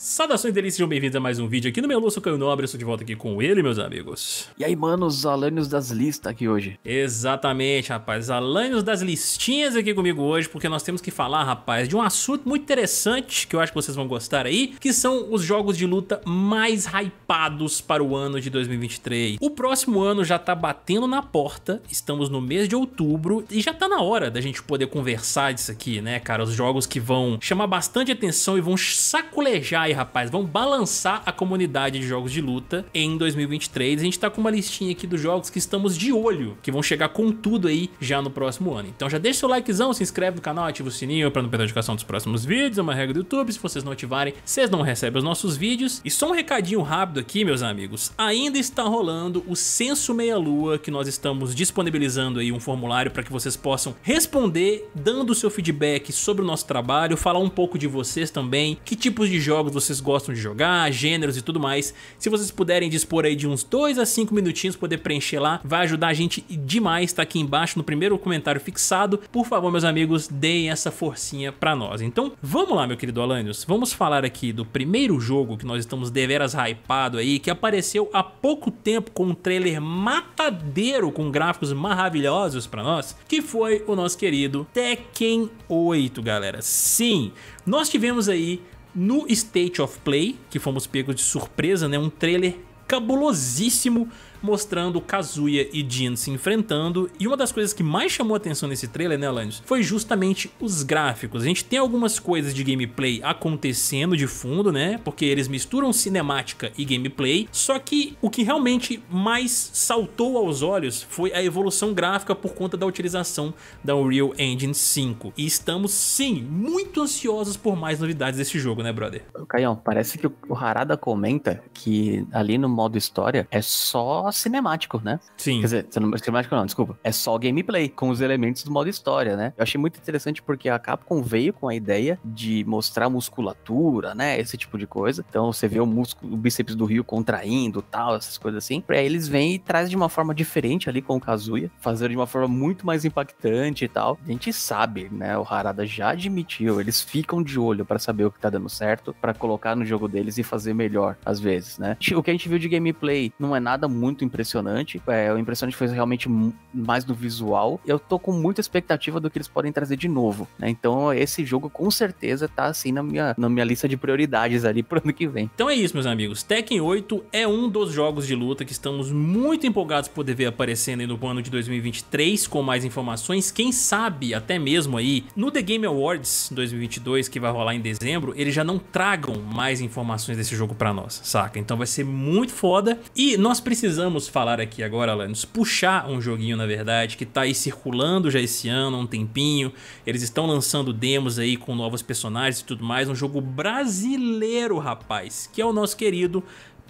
Saudações delícias, sejam bem-vindos a mais um vídeo aqui no meu Lúcio Caio Nobre, eu estou de volta aqui com ele, meus amigos. E aí, mano, os alânios das listas aqui hoje. Exatamente, rapaz, alânios das listinhas aqui comigo hoje, porque nós temos que falar, rapaz, de um assunto muito interessante, que eu acho que vocês vão gostar aí, que são os jogos de luta mais hypados para o ano de 2023. O próximo ano já tá batendo na porta, estamos no mês de outubro, e já tá na hora da gente poder conversar disso aqui, né, cara, os jogos que vão chamar bastante atenção e vão sacolejar rapaz, vão balançar a comunidade de jogos de luta em 2023. A gente tá com uma listinha aqui dos jogos que estamos de olho, que vão chegar com tudo aí já no próximo ano. Então já deixa seu likezão, se inscreve no canal, ativa o sininho pra não perder a notificação dos próximos vídeos, é uma regra do YouTube, se vocês não ativarem, vocês não recebem os nossos vídeos. E só um recadinho rápido aqui, meus amigos, ainda está rolando o Censo Meia Lua, que nós estamos disponibilizando aí um formulário para que vocês possam responder, dando o seu feedback sobre o nosso trabalho, falar um pouco de vocês também, que tipos de jogos vocês gostam de jogar, gêneros e tudo mais. Se vocês puderem dispor aí de uns 2 a 5 minutinhos poder preencher lá, vai ajudar a gente demais, tá aqui embaixo no primeiro comentário fixado. Por favor, meus amigos, deem essa forcinha pra nós. Então, vamos lá, meu querido Alanios, vamos falar aqui do primeiro jogo que nós estamos deveras hypado aí, que apareceu há pouco tempo com um trailer matadeiro com gráficos maravilhosos pra nós, que foi o nosso querido Tekken 8, galera. Sim, nós tivemos aí no State of Play, que fomos pegos de surpresa, né? Um trailer cabulosíssimo mostrando Kazuya e Jin se enfrentando. E uma das coisas que mais chamou atenção nesse trailer, né, Alanis, foi justamente os gráficos. A gente tem algumas coisas de gameplay acontecendo de fundo, né, porque eles misturam cinemática e gameplay, só que o que realmente mais saltou aos olhos foi a evolução gráfica por conta da utilização da Unreal Engine 5. E estamos, sim, muito ansiosos por mais novidades desse jogo, né, brother? Caião, parece que o Harada comenta que ali no modo história é só cinemático, né? Sim. Quer dizer, cinemático não, desculpa. É só gameplay, com os elementos do modo história, né? Eu achei muito interessante porque a Capcom veio com a ideia de mostrar musculatura, né? Esse tipo de coisa. Então você vê o músculo, o bíceps do Rio contraindo tal, essas coisas assim. Aí eles vêm e trazem de uma forma diferente ali com o Kazuya, fazendo de uma forma muito mais impactante e tal. A gente sabe, né? O Harada já admitiu, eles ficam de olho para saber o que tá dando certo, para colocar no jogo deles e fazer melhor, às vezes, né? O que a gente viu de gameplay não é nada muito muito impressionante. É, o impressionante foi realmente mais no visual. Eu tô com muita expectativa do que eles podem trazer de novo, né? Então esse jogo com certeza tá assim na minha, na minha lista de prioridades ali pro ano que vem. Então é isso, meus amigos. Tekken 8 é um dos jogos de luta que estamos muito empolgados por poder ver aparecendo no ano de 2023 com mais informações. Quem sabe até mesmo aí no The Game Awards 2022 que vai rolar em dezembro, eles já não tragam mais informações desse jogo para nós, saca? Então vai ser muito foda e nós precisamos precisamos falar aqui agora, Alanis, puxar um joguinho, na verdade, que tá aí circulando já esse ano há um tempinho. Eles estão lançando demos aí com novos personagens e tudo mais. Um jogo brasileiro, rapaz, que é o nosso querido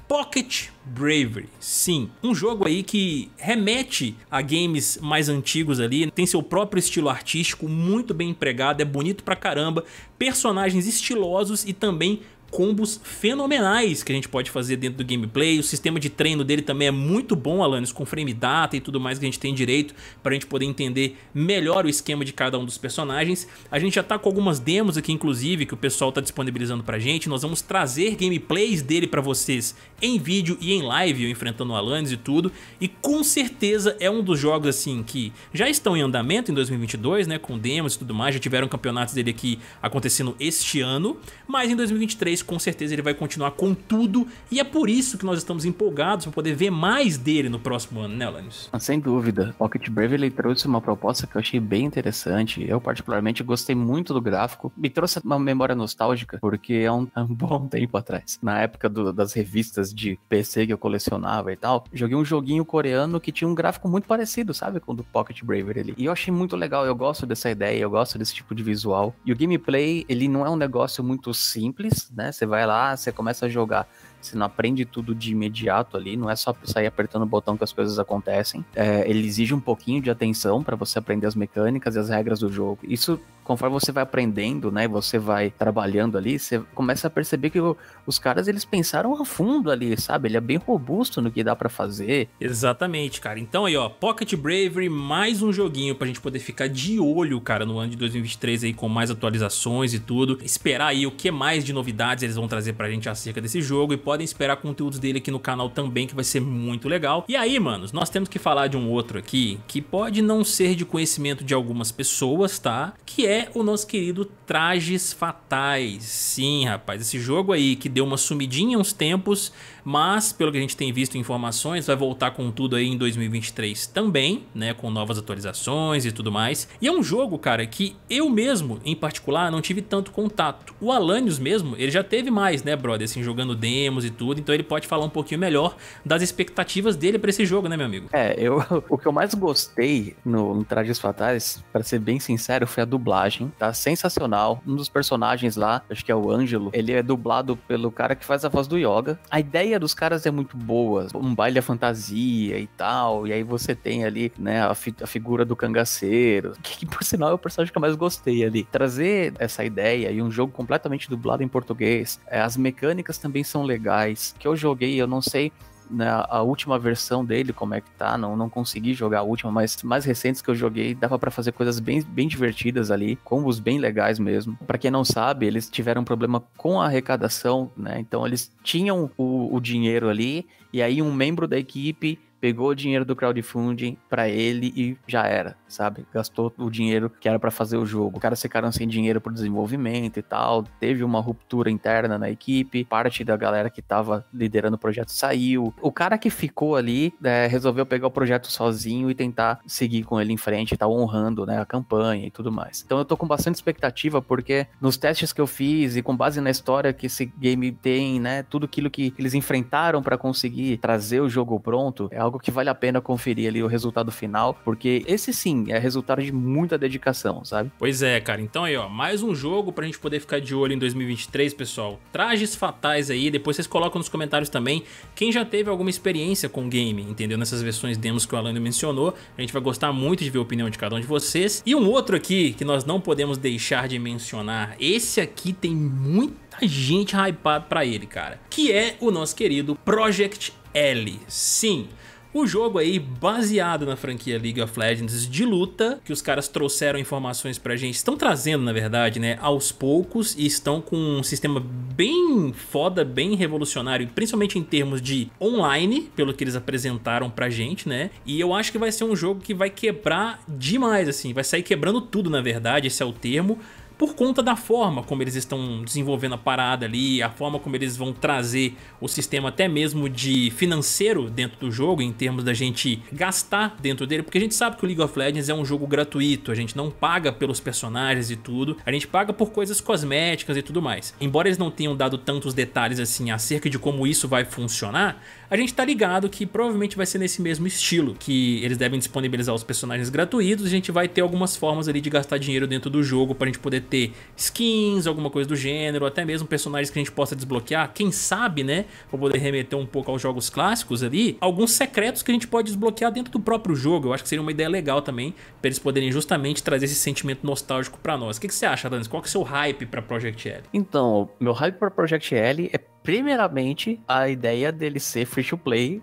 Pocket Bravery. Sim, um jogo aí que remete a games mais antigos ali, tem seu próprio estilo artístico muito bem empregado, é bonito pra caramba, personagens estilosos e também combos fenomenais que a gente pode fazer dentro do gameplay. O sistema de treino dele também é muito bom, Alanis, com frame data e tudo mais que a gente tem direito para a gente poder entender melhor o esquema de cada um dos personagens. A gente já tá com algumas demos aqui, inclusive, que o pessoal tá disponibilizando pra gente. Nós vamos trazer gameplays dele para vocês em vídeo e em live, eu enfrentando o Alanis e tudo. E com certeza é um dos jogos, assim, que já estão em andamento em 2022, né, com demos e tudo mais. Já tiveram campeonatos dele aqui acontecendo este ano, mas em 2023 com certeza ele vai continuar com tudo e é por isso que nós estamos empolgados para poder ver mais dele no próximo ano, né, Alanis? Ah, sem dúvida. Pocket Brave ele trouxe uma proposta que eu achei bem interessante. Eu, particularmente, gostei muito do gráfico. Me trouxe uma memória nostálgica, porque é um, um bom tempo atrás. Na época do, das revistas de PC que eu colecionava e tal, joguei um joguinho coreano que tinha um gráfico muito parecido, sabe? Com o do Pocket Braver ali. E eu achei muito legal. Eu gosto dessa ideia, eu gosto desse tipo de visual. E o gameplay, ele não é um negócio muito simples, né? Você vai lá, você começa a jogar Você não aprende tudo de imediato ali, não é só sair apertando o botão que as coisas acontecem. É, ele exige um pouquinho de atenção para você aprender as mecânicas e as regras do jogo. Isso conforme você vai aprendendo, né, você vai trabalhando ali, você começa a perceber que o, os caras eles pensaram a fundo ali, sabe? Ele é bem robusto no que dá para fazer. Exatamente, cara. Então aí, ó, Pocket Bravery, mais um joguinho pra gente poder ficar de olho, cara, no ano de 2023 aí com mais atualizações e tudo. Esperar aí o que mais de novidades eles vão trazer pra gente acerca desse jogo e podem esperar conteúdos dele aqui no canal também, que vai ser muito legal. E aí, manos, nós temos que falar de um outro aqui que pode não ser de conhecimento de algumas pessoas, tá? Que é o nosso querido Trajes Fatais. Sim, rapaz, esse jogo aí que deu uma sumidinha uns tempos, mas pelo que a gente tem visto em informações, vai voltar com tudo aí em 2023 também, né, com novas atualizações e tudo mais. E é um jogo, cara, que eu mesmo, em particular, não tive tanto contato. O Alanios mesmo, ele já teve mais, né, brother, assim, jogando demos e tudo, então ele pode falar um pouquinho melhor das expectativas dele para esse jogo, né, meu amigo? É, eu, o que eu mais gostei no, no Trajes Fatais, para ser bem sincero, foi a dublagem, tá sensacional. Um dos personagens lá, acho que é o Ângelo, ele é dublado pelo cara que faz a voz do Yoga. A ideia dos caras é muito boa. Um baile à fantasia e tal. E aí você tem ali, né, a, fi a figura do cangaceiro. Que, por sinal é o personagem que eu mais gostei ali. Trazer essa ideia e um jogo completamente dublado em português. É, as mecânicas também são legais. Que eu joguei, eu não sei né, a última versão dele, como é que tá, não, não consegui jogar a última, mas mais recentes que eu joguei, dava para fazer coisas bem, bem divertidas ali, combos bem legais mesmo. Para quem não sabe, eles tiveram um problema com a arrecadação, né? Então eles tinham o, o dinheiro ali, e aí um membro da equipe pegou o dinheiro do crowdfunding para ele e já era, sabe? Gastou o dinheiro que era para fazer o jogo. Os caras ficaram sem dinheiro pro desenvolvimento e tal. Teve uma ruptura interna na equipe. Parte da galera que tava liderando o projeto saiu. O cara que ficou ali é, resolveu pegar o projeto sozinho e tentar seguir com ele em frente, tá honrando, né, a campanha e tudo mais. Então eu tô com bastante expectativa porque nos testes que eu fiz e com base na história que esse game tem, né, tudo aquilo que eles enfrentaram para conseguir trazer o jogo pronto, é algo que vale a pena conferir ali o resultado final, porque esse sim é resultado de muita dedicação, sabe? Pois é, cara. Então aí, ó, mais um jogo pra gente poder ficar de olho em 2023, pessoal. Trajes fatais aí, depois vocês colocam nos comentários também quem já teve alguma experiência com o game, entendeu? Nessas versões demos que o Alan mencionou. A gente vai gostar muito de ver a opinião de cada um de vocês. E um outro aqui que nós não podemos deixar de mencionar, esse aqui tem muita gente hypada pra ele, cara, que é o nosso querido Project L. Sim, o jogo aí baseado na franquia League of Legends de luta, que os caras trouxeram informações pra gente, estão trazendo na verdade, né, aos poucos e estão com um sistema bem foda, bem revolucionário, principalmente em termos de online, pelo que eles apresentaram pra gente, né? E eu acho que vai ser um jogo que vai quebrar demais, assim, vai sair quebrando tudo na verdade, esse é o termo, por conta da forma como eles estão desenvolvendo a parada ali, a forma como eles vão trazer o sistema até mesmo de financeiro dentro do jogo, em termos da gente gastar dentro dele, porque a gente sabe que o League of Legends é um jogo gratuito, a gente não paga pelos personagens e tudo, a gente paga por coisas cosméticas e tudo mais. Embora eles não tenham dado tantos detalhes assim acerca de como isso vai funcionar, a gente tá ligado que provavelmente vai ser nesse mesmo estilo, que eles devem disponibilizar os personagens gratuitos, a gente vai ter algumas formas ali de gastar dinheiro dentro do jogo pra gente poder ter skins, alguma coisa do gênero, até mesmo personagens que a gente possa desbloquear, quem sabe, né, pra poder remeter um pouco aos jogos clássicos ali, alguns secretos que a gente pode desbloquear dentro do próprio jogo, eu acho que seria uma ideia legal também, pra eles poderem justamente trazer esse sentimento nostálgico pra nós. O que, que você acha, Danis? Qual que é o seu hype pra Project L? Então, meu hype pra Project L é primeiramente, a ideia dele ser free to play.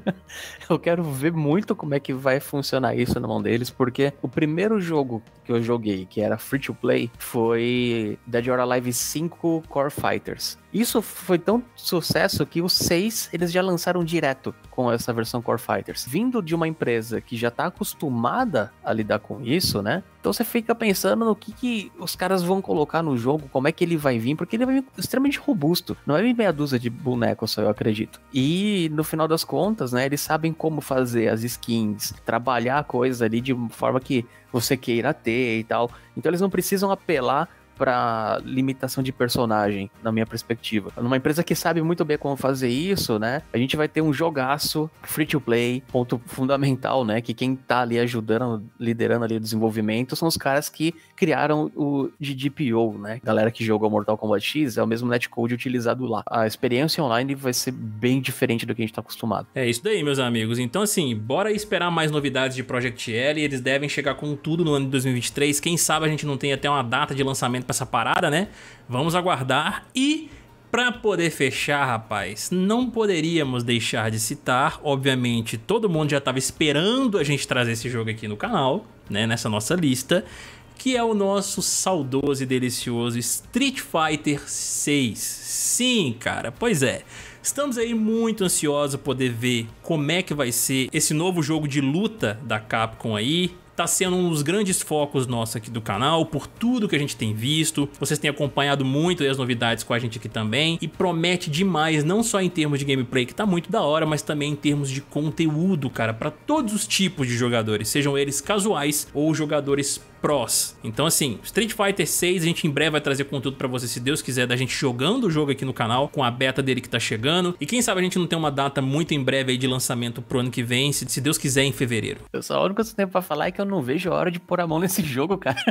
eu quero ver muito como é que vai funcionar isso na mão deles, porque o primeiro jogo que eu joguei, que era free to play, foi Dead or Alive 5 Core Fighters. Isso foi tão sucesso que os seis eles já lançaram direto com essa versão Core Fighters. Vindo de uma empresa que já tá acostumada a lidar com isso, né? Então você fica pensando no que, que os caras vão colocar no jogo, como é que ele vai vir, porque ele vai vir extremamente robusto. Não é meia dúzia de bonecos só, eu acredito. E no final das contas, né, eles sabem como fazer as skins, trabalhar coisas ali de forma que você queira ter e tal. Então eles não precisam apelar para limitação de personagem, na minha perspectiva. Numa empresa que sabe muito bem como fazer isso, né? A gente vai ter um jogaço free to play, ponto fundamental, né? Que quem tá ali ajudando, liderando ali o desenvolvimento são os caras que criaram o GDPO, né? Galera que jogou Mortal Kombat X é o mesmo netcode utilizado lá. A experiência online vai ser bem diferente do que a gente tá acostumado. É isso daí, meus amigos. Então, assim, bora esperar mais novidades de Project L. Eles devem chegar com tudo no ano de 2023. Quem sabe a gente não tem até uma data de lançamento para essa parada, né? Vamos aguardar e para poder fechar, rapaz, não poderíamos deixar de citar, obviamente, todo mundo já estava esperando a gente trazer esse jogo aqui no canal, né, nessa nossa lista, que é o nosso saudoso e delicioso Street Fighter 6. Sim, cara, pois é. Estamos aí muito ansiosos poder ver como é que vai ser esse novo jogo de luta da Capcom aí tá sendo um dos grandes focos nossos aqui do canal, por tudo que a gente tem visto. Vocês têm acompanhado muito as novidades com a gente aqui também e promete demais, não só em termos de gameplay, que tá muito da hora, mas também em termos de conteúdo, cara, para todos os tipos de jogadores, sejam eles casuais ou jogadores Pros. Então assim, Street Fighter 6 a gente em breve vai trazer conteúdo para você, se Deus quiser, da gente jogando o jogo aqui no canal, com a beta dele que tá chegando. E quem sabe a gente não tem uma data muito em breve aí de lançamento pro ano que vem, se, se Deus quiser, em fevereiro. Eu só a única que eu tenho pra falar é que eu não vejo a hora de pôr a mão nesse jogo, cara.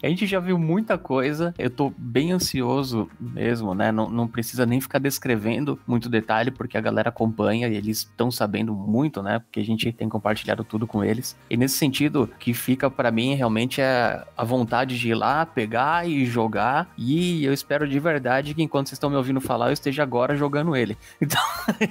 a gente já viu muita coisa, eu tô bem ansioso mesmo, né? Não, não precisa nem ficar descrevendo muito detalhe, porque a galera acompanha e eles estão sabendo muito, né? Porque a gente tem compartilhado tudo com eles. E nesse sentido, que fica para mim realmente é a vontade de ir lá, pegar e jogar. E eu espero de verdade que enquanto vocês estão me ouvindo falar, eu esteja agora jogando ele. Então,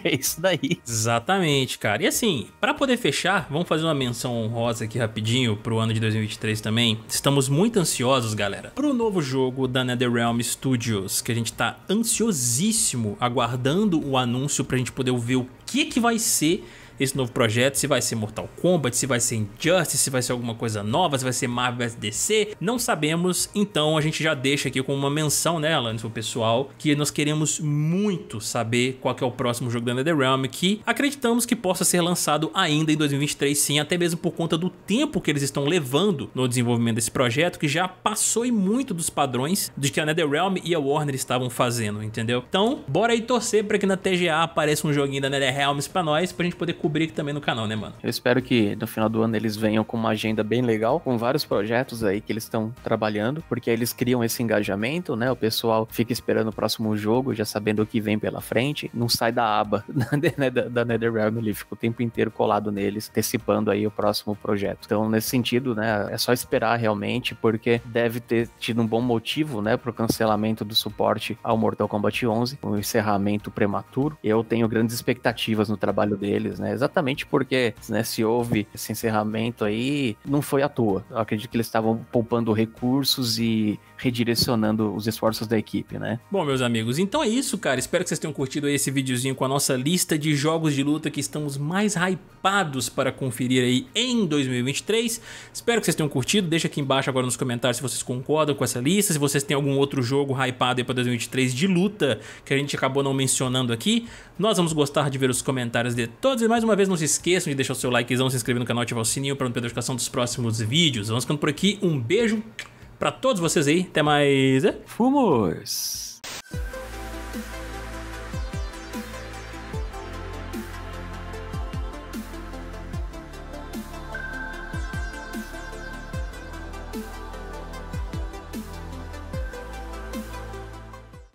é isso daí. Exatamente, cara. E assim, para poder fechar, vamos fazer uma menção honrosa aqui rapidinho pro ano de 2023 também. Estamos muito ansiosos, galera, pro novo jogo da NetherRealm Studios, que a gente tá ansiosíssimo aguardando o anúncio pra gente poder ver o que que vai ser esse novo projeto, se vai ser Mortal Kombat, se vai ser Injustice, se vai ser alguma coisa nova, se vai ser Marvel vs DC, não sabemos, então a gente já deixa aqui com uma menção, né, Alanis, pro pessoal, que nós queremos muito saber qual é o próximo jogo da NetherRealm, que acreditamos que possa ser lançado ainda em 2023 sim, até mesmo por conta do tempo que eles estão levando no desenvolvimento desse projeto, que já passou e muito dos padrões de que a NetherRealm e a Warner estavam fazendo, entendeu? Então, bora aí torcer para que na TGA apareça um joguinho da NetherRealms para nós, pra gente poder cobrir aqui também no canal, né, mano? Eu espero que no final do ano eles venham com uma agenda bem legal, com vários projetos aí que eles estão trabalhando, porque eles criam esse engajamento, né? O pessoal fica esperando o próximo jogo, já sabendo o que vem pela frente, não sai da aba né, da, da NetherRealm, ele fica o tempo inteiro colado neles, antecipando aí o próximo projeto. Então, nesse sentido, né, é só esperar realmente, porque deve ter tido um bom motivo, né, pro cancelamento do suporte ao Mortal Kombat 11, o um encerramento prematuro. Eu tenho grandes expectativas no trabalho deles, né? Exatamente porque né, se houve esse encerramento aí, não foi à toa. Eu acredito que eles estavam poupando recursos e redirecionando os esforços da equipe, né? Bom, meus amigos, então é isso, cara. Espero que vocês tenham curtido esse videozinho com a nossa lista de jogos de luta que estamos mais hypados para conferir aí em 2023. Espero que vocês tenham curtido. Deixa aqui embaixo agora nos comentários se vocês concordam com essa lista, se vocês têm algum outro jogo hypado aí para 2023 de luta que a gente acabou não mencionando aqui. Nós vamos gostar de ver os comentários de todos e mais uma vez não se esqueçam de deixar o seu likezão, se inscrever no canal ativar o sininho para não perder a notificação dos próximos vídeos. Vamos ficando por aqui. Um beijo para todos vocês aí. Até mais. Fumos!